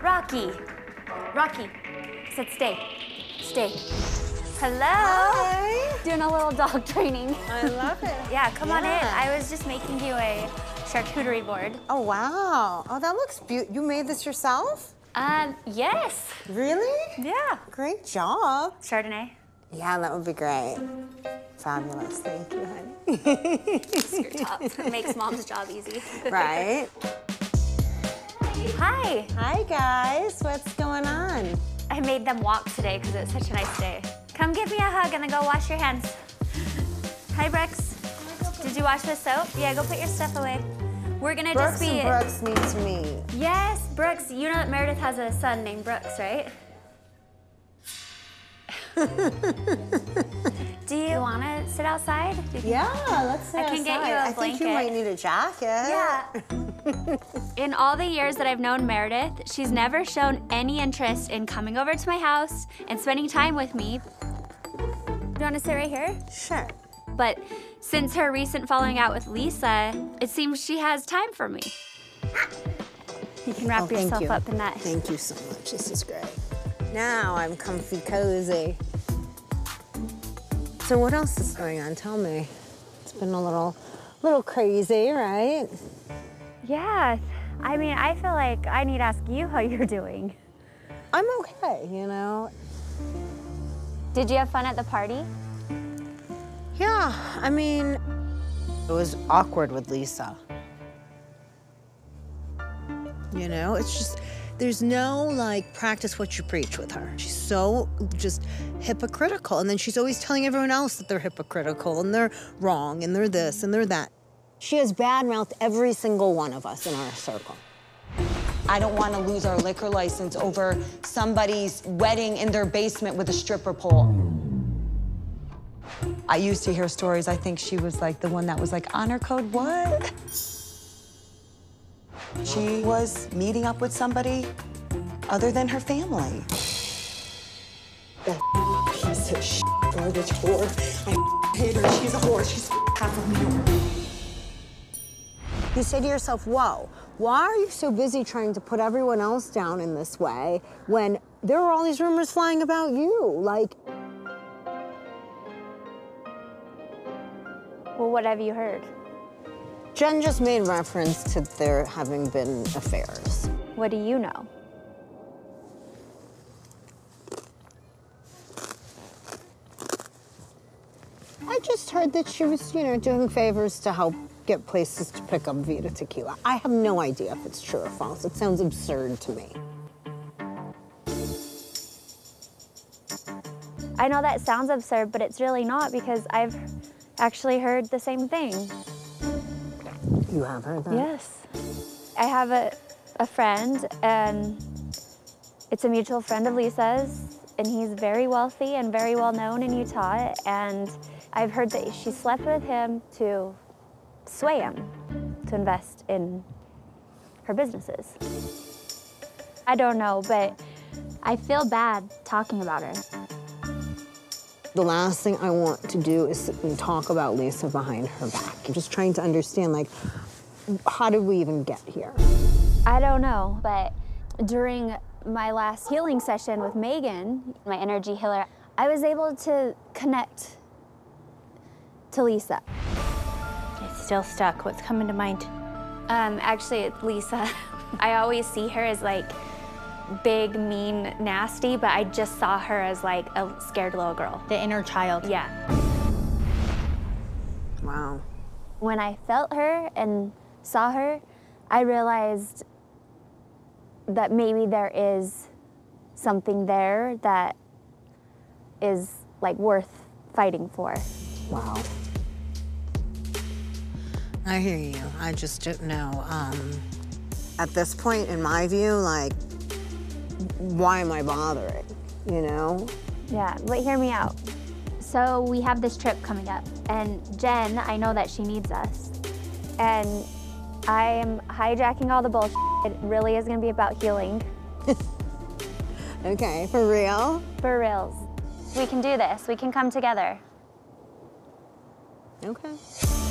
Rocky. Rocky, sit stay. Stay. Hello. Hi. Doing a little dog training. I love it. yeah, come yeah. on in. I was just making you a charcuterie board. Oh, wow. Oh, that looks beautiful. You made this yourself? Um, yes. Really? Yeah. Great job. Chardonnay? Yeah, that would be great. Fabulous. Thank you, honey. Skirt top. Makes mom's job easy. right. Hi. Hi, guys. What's going on? I made them walk today because it's such a nice day. Come give me a hug and then go wash your hands. Hi, Brooks. Did you wash the soap? Yeah, go put your stuff away. We're gonna Brooks just be. and Brooks need me. Yes, Brooks. You know that Meredith has a son named Brooks, right? Do you want to sit outside? You Yeah, let's sit I can get you outside. a I think you might need a jacket. Yeah. in all the years that I've known Meredith, she's never shown any interest in coming over to my house and spending time with me. Do you want to sit right here? Sure. But since her recent falling out with Lisa, it seems she has time for me. You can wrap Oh, yourself you. up in that. Thank you so much. This is great. Now I'm comfy cozy. So what else is going on? Tell me. It's been a little, little crazy, right? Yeah, I mean, I feel like I need to ask you how you're doing. I'm okay, you know. Did you have fun at the party? Yeah, I mean, it was awkward with Lisa. You know, it's just, there's no like practice what you preach with her. She's so just hypocritical. And then she's always telling everyone else that they're hypocritical and they're wrong and they're this and they're that. She has badmouthed every single one of us in our circle. I don't want to lose our liquor license over somebody's wedding in their basement with a stripper pole. I used to hear stories. I think she was like the one that was like, honor code what? She was meeting up with somebody other than her family. That piece of shit, garbage whore. I hate her. She's a whore. She's half of me. You say to yourself, whoa, why are you so busy trying to put everyone else down in this way when there are all these rumors flying about you? Like, Well, what have you heard? Jen just made reference to there having been affairs. What do you know? I just heard that she was, you know, doing favors to help get places to pick up Vida tequila. I have no idea if it's true or false. It sounds absurd to me. I know that sounds absurd, but it's really not because I've actually heard the same thing. You have heard that? Yes. I have a, a friend, and it's a mutual friend of Lisa's, and he's very wealthy and very well known in Utah. And I've heard that she slept with him to sway him to invest in her businesses. I don't know, but I feel bad talking about her. The last thing I want to do is sit and talk about Lisa behind her back. I'm just trying to understand, like, how did we even get here? I don't know, but during my last healing session with Megan, my energy healer, I was able to connect to Lisa. It's still stuck. What's coming to mind? Um, actually, it's Lisa. I always see her as like big, mean, nasty, but I just saw her as like a scared little girl. The inner child. Yeah. Wow. When I felt her and saw her, I realized that maybe there is something there that is like worth fighting for. Wow. I hear you. I just don't know. Um, at this point, in my view, like, why am I bothering? You know? Yeah, but hear me out. So we have this trip coming up, and Jen, I know that she needs us. And I am hijacking all the bullshit. It really is gonna be about healing. Okay, for real? For reals. We can do this. We can come together. Okay.